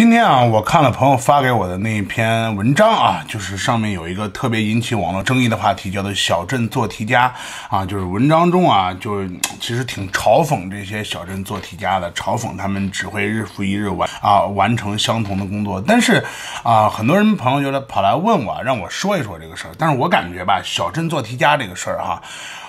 今天啊，我看了朋友发给我的那一篇文章啊，就是上面有一个特别引起网络争议的话题，叫做“小镇做题家”啊，就是文章中啊，就是其实挺嘲讽这些小镇做题家的，嘲讽他们只会日复一日完啊完成相同的工作。但是啊，很多人朋友就来跑来问我，让我说一说这个事儿。但是我感觉吧，小镇做题家这个事儿哈，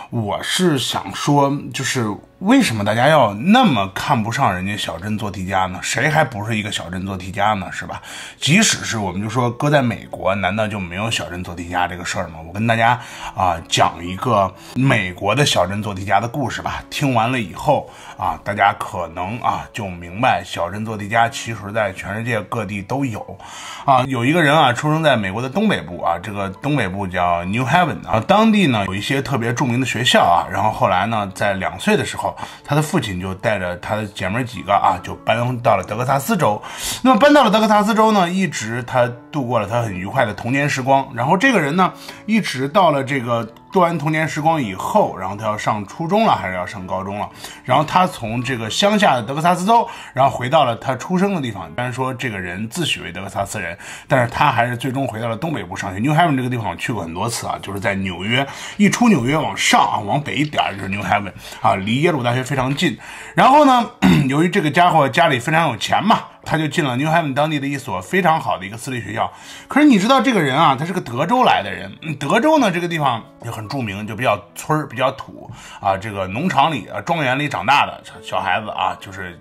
我是想说，就是。为什么大家要那么看不上人家小镇做题家呢？谁还不是一个小镇做题家呢？是吧？即使是我们就说搁在美国，难道就没有小镇做题家这个事儿吗？我跟大家啊讲一个美国的小镇做题家的故事吧。听完了以后啊，大家可能啊就明白，小镇做题家其实在全世界各地都有。啊，有一个人啊，出生在美国的东北部啊，这个东北部叫 New Haven 啊，当地呢有一些特别著名的学校啊。然后后来呢，在两岁的时候。他的父亲就带着他的姐妹几个啊，就搬到了德克萨斯州。那么搬到了德克萨斯州呢，一直他度过了他很愉快的童年时光。然后这个人呢，一直到了这个。度完童年时光以后，然后他要上初中了，还是要上高中了？然后他从这个乡下的德克萨斯州，然后回到了他出生的地方。虽然说这个人自诩为德克萨斯人，但是他还是最终回到了东北部上学。New Haven 这个地方我去过很多次啊，就是在纽约一出纽约往上啊，往北一点就是 New Haven 啊，离耶鲁大学非常近。然后呢，由于这个家伙家里非常有钱嘛。他就进了 New Haven 当地的一所非常好的一个私立学校。可是你知道这个人啊，他是个德州来的人。德州呢，这个地方就很著名，就比较村儿，比较土啊。这个农场里啊，庄园里长大的小孩子啊，就是。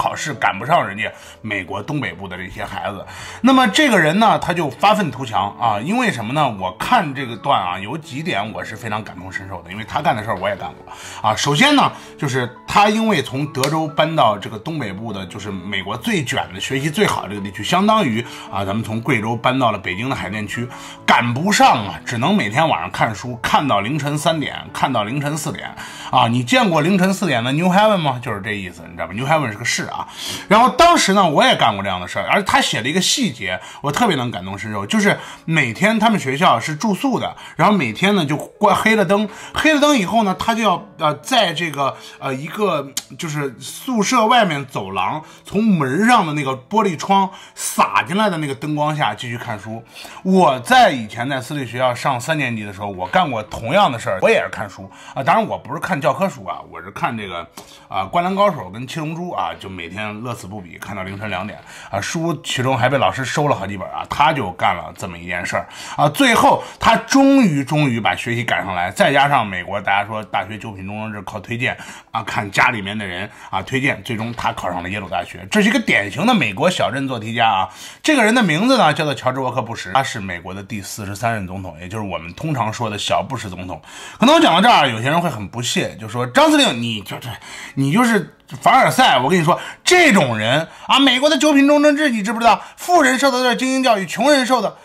考试赶不上人家美国东北部的这些孩子，那么这个人呢，他就发愤图强啊！因为什么呢？我看这个段啊，有几点我是非常感同身受的，因为他干的事儿我也干过啊。首先呢，就是他因为从德州搬到这个东北部的，就是美国最卷的、学习最好的这个地区，相当于啊，咱们从贵州搬到了北京的海淀区，赶不上啊，只能每天晚上看书，看到凌晨三点，看到凌晨四点啊！你见过凌晨四点的 New Haven 吗？就是这意思，你知道吧？New Haven 是个市。啊，然后当时呢，我也干过这样的事儿，而他写了一个细节，我特别能感同身受，就是每天他们学校是住宿的，然后每天呢就关黑了灯，黑了灯以后呢，他就要呃在这个呃一个就是宿舍外面走廊，从门上的那个玻璃窗洒进来的那个灯光下继续看书。我在以前在私立学校上三年级的时候，我干过同样的事儿，我也是看书啊，当然我不是看教科书啊，我是看这个啊《灌篮高手》跟《七龙珠》啊，就。每天乐此不疲，看到凌晨两点啊，书其中还被老师收了好几本啊，他就干了这么一件事儿啊，最后他终于终于把学习赶上来，再加上美国大家说大学九品中正制靠推荐啊，看家里面的人啊推荐，最终他考上了耶鲁大学，这是一个典型的美国小镇做题家啊。这个人的名字呢叫做乔治沃克布什，他是美国的第四十三任总统，也就是我们通常说的小布什总统。可能我讲到这儿，有些人会很不屑，就说张司令，你就这，你就是。凡尔赛，我跟你说，这种人啊，美国的九品中正制，你知不知道？富人受的是精英教育，穷人受的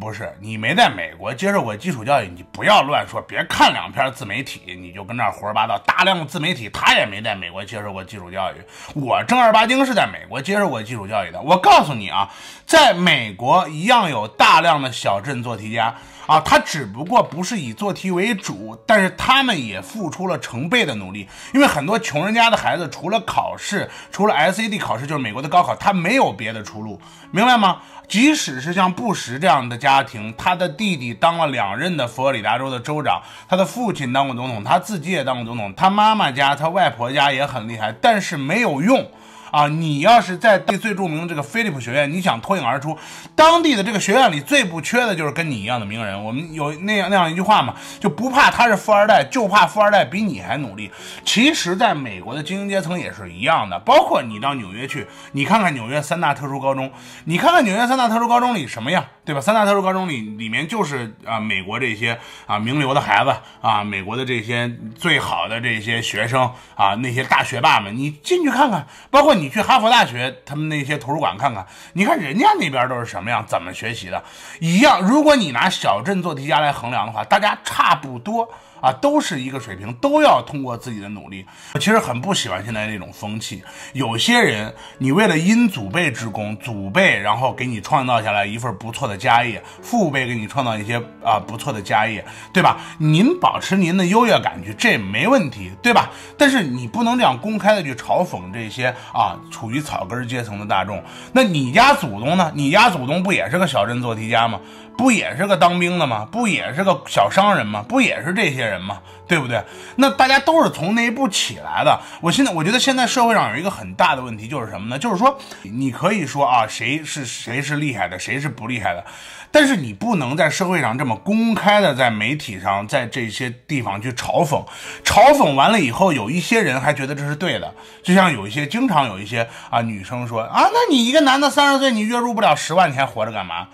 不是。你没在美国接受过基础教育，你不要乱说。别看两篇自媒体，你就跟那胡说八道。大量的自媒体，他也没在美国接受过基础教育。我正儿八经是在美国接受过基础教育的。我告诉你啊，在美国一样有大量的小镇做题家。啊，他只不过不是以做题为主，但是他们也付出了成倍的努力。因为很多穷人家的孩子，除了考试，除了 SAT 考试，就是美国的高考，他没有别的出路，明白吗？即使是像布什这样的家庭，他的弟弟当了两任的佛罗里达州的州长，他的父亲当过总统，他自己也当过总统，他妈妈家、他外婆家也很厉害，但是没有用。啊，你要是在最最著名的这个飞利浦学院，你想脱颖而出，当地的这个学院里最不缺的就是跟你一样的名人。我们有那样那样一句话嘛，就不怕他是富二代，就怕富二代比你还努力。其实，在美国的精英阶层也是一样的，包括你到纽约去，你看看纽约三大特殊高中，你看看纽约三大特殊高中里什么样，对吧？三大特殊高中里里面就是啊，美国这些啊名流的孩子啊，美国的这些最好的这些学生啊，那些大学霸们，你进去看看，包括。你去哈佛大学，他们那些图书馆看看，你看人家那边都是什么样，怎么学习的，一样。如果你拿小镇做题家来衡量的话，大家差不多啊，都是一个水平，都要通过自己的努力。我其实很不喜欢现在这种风气。有些人，你为了因祖辈之功，祖辈然后给你创造下来一份不错的家业，父辈给你创造一些啊不错的家业，对吧？您保持您的优越感去，这没问题，对吧？但是你不能这样公开的去嘲讽这些啊处于草根阶层的大众。那你家祖宗呢？你家祖宗不也是个小镇做题家吗？不也是个当兵的吗？不也是个小商人吗？不也是这些人嘛？对不对？那大家都是从那一步起来的。我现在我觉得现在社会上有一个很大的问题就是什么呢？就是说你可以说啊，谁是谁是厉害的，谁是不厉害的，但是你不能在社会上这么公开的在媒体上在这些地方去嘲讽，嘲讽完了以后，有一些人还觉得这是对的。就像有一些经常有一些啊女生说啊，那你一个男的三十岁，你月入不了十万，你还活着干嘛？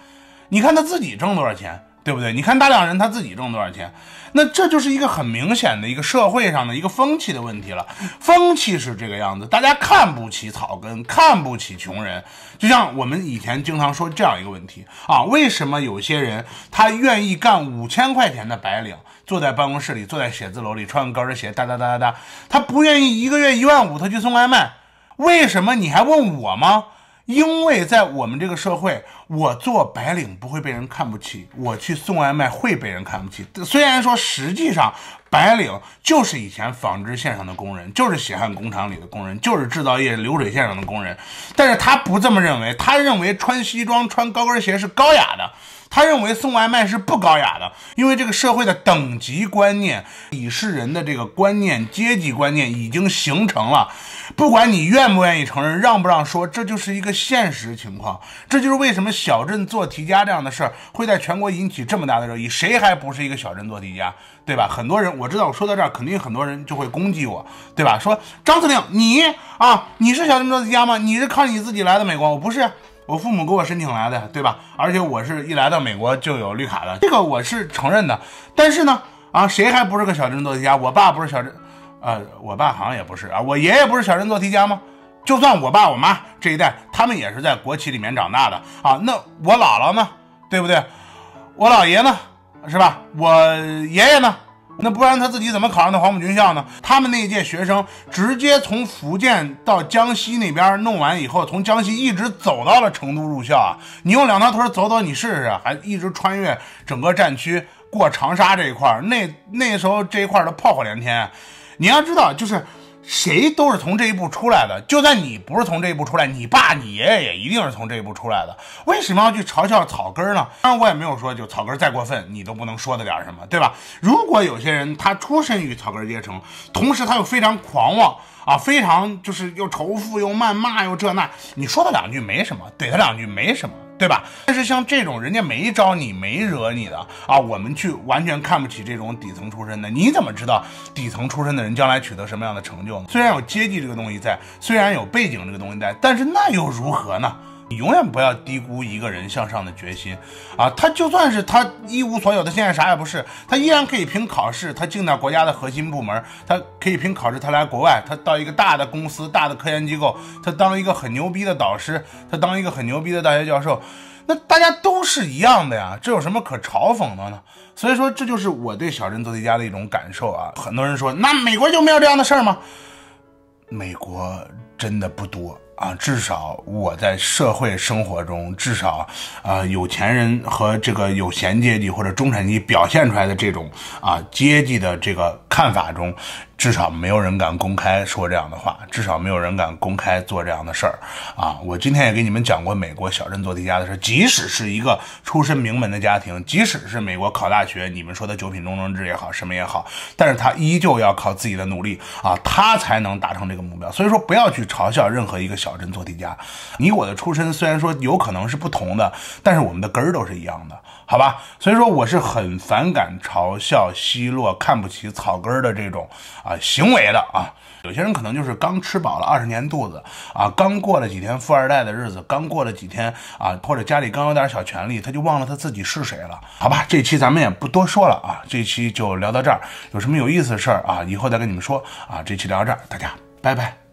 你看他自己挣多少钱，对不对？你看大量人他自己挣多少钱，那这就是一个很明显的一个社会上的一个风气的问题了。风气是这个样子，大家看不起草根，看不起穷人。就像我们以前经常说这样一个问题啊，为什么有些人他愿意干五千块钱的白领，坐在办公室里，坐在写字楼里，穿个高跟鞋，哒哒哒哒哒，他不愿意一个月一万五，他去送外卖？为什么？你还问我吗？因为在我们这个社会，我做白领不会被人看不起，我去送外卖会被人看不起。虽然说实际上白领就是以前纺织线上的工人，就是血汗工厂里的工人，就是制造业流水线上的工人，但是他不这么认为，他认为穿西装穿高跟鞋是高雅的。他认为送外卖是不高雅的，因为这个社会的等级观念、鄙视人的这个观念、阶级观念已经形成了。不管你愿不愿意承认、让不让说，这就是一个现实情况。这就是为什么小镇做题家这样的事儿会在全国引起这么大的热议。谁还不是一个小镇做题家，对吧？很多人我知道，我说到这儿，肯定很多人就会攻击我，对吧？说张司令，你啊，你是小镇做题家吗？你是靠你自己来的美国？我不是。我父母给我申请来的，对吧？而且我是一来到美国就有绿卡的，这个我是承认的。但是呢，啊，谁还不是个小镇做题家？我爸不是小镇，呃，我爸好像也不是啊。我爷爷不是小镇做题家吗？就算我爸我妈这一代，他们也是在国企里面长大的啊。那我姥姥呢？对不对？我姥爷呢？是吧？我爷爷呢？那不然他自己怎么考上的黄埔军校呢？他们那一届学生直接从福建到江西那边弄完以后，从江西一直走到了成都入校啊！你用两条腿走走，你试试，还一直穿越整个战区过长沙这一块儿，那那时候这一块儿的炮火连天。你要知道，就是。谁都是从这一步出来的，就算你不是从这一步出来，你爸、你爷爷也一定是从这一步出来的。为什么要去嘲笑草根呢？当然，我也没有说就草根再过分，你都不能说他点什么，对吧？如果有些人他出身于草根阶层，同时他又非常狂妄啊，非常就是又仇富又谩骂又这那，你说他两句没什么，怼他两句没什么。对吧？但是像这种人家没招你、没惹你的啊，我们去完全看不起这种底层出身的。你怎么知道底层出身的人将来取得什么样的成就呢？虽然有阶级这个东西在，虽然有背景这个东西在，但是那又如何呢？你永远不要低估一个人向上的决心啊！他就算是他一无所有，他现在啥也不是，他依然可以凭考试，他进到国家的核心部门，他可以凭考试，他来国外，他到一个大的公司、大的科研机构，他当一个很牛逼的导师，他当一个很牛逼的大学教授，那大家都是一样的呀，这有什么可嘲讽的呢？所以说，这就是我对小镇做题家的一种感受啊！很多人说，那美国就没有这样的事儿吗？美国真的不多。啊，至少我在社会生活中，至少啊，有钱人和这个有闲阶级或者中产阶级表现出来的这种啊阶级的这个看法中。至少没有人敢公开说这样的话，至少没有人敢公开做这样的事儿啊！我今天也给你们讲过美国小镇做题家的事，即使是一个出身名门的家庭，即使是美国考大学，你们说的九品中正制也好，什么也好，但是他依旧要靠自己的努力啊，他才能达成这个目标。所以说，不要去嘲笑任何一个小镇做题家。你我的出身虽然说有可能是不同的，但是我们的根儿都是一样的，好吧？所以说，我是很反感嘲笑、奚落、看不起草根的这种。啊，行为的啊，有些人可能就是刚吃饱了二十年肚子啊，刚过了几天富二代的日子，刚过了几天啊，或者家里刚有点小权利，他就忘了他自己是谁了。好吧，这期咱们也不多说了啊，这期就聊到这儿。有什么有意思的事儿啊，以后再跟你们说啊。这期聊到这儿，大家拜拜。